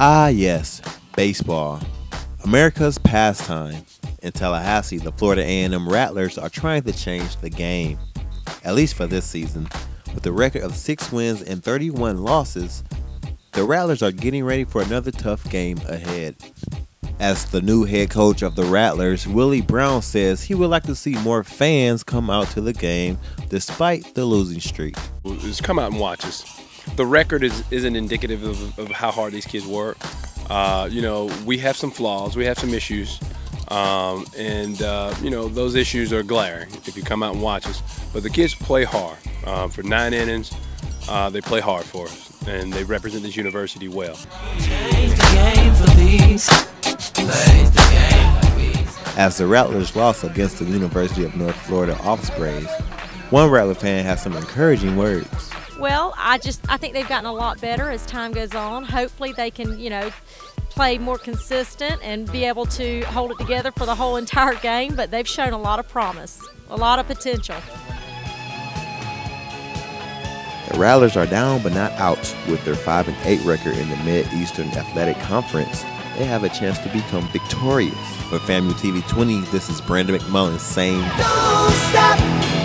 Ah, yes, baseball. America's pastime. In Tallahassee, the Florida A&M Rattlers are trying to change the game, at least for this season. With a record of 6 wins and 31 losses, the Rattlers are getting ready for another tough game ahead. As the new head coach of the Rattlers, Willie Brown says he would like to see more fans come out to the game despite the losing streak. Just come out and watch us. The record is, isn't indicative of, of how hard these kids work. Uh, you know, we have some flaws, we have some issues, um, and uh, you know those issues are glaring if you come out and watch us. But the kids play hard. Uh, for nine innings, uh, they play hard for us, and they represent this university well. As the Rattlers lost against the University of North Florida Ospreys, one Rattler fan has some encouraging words. Well, I just I think they've gotten a lot better as time goes on. Hopefully, they can you know play more consistent and be able to hold it together for the whole entire game. But they've shown a lot of promise, a lot of potential. The Rattlers are down but not out with their 5 and 8 record in the Mid Eastern Athletic Conference. They have a chance to become victorious. For FAMU TV 20, this is Brandon McMullen saying, Don't stop believing.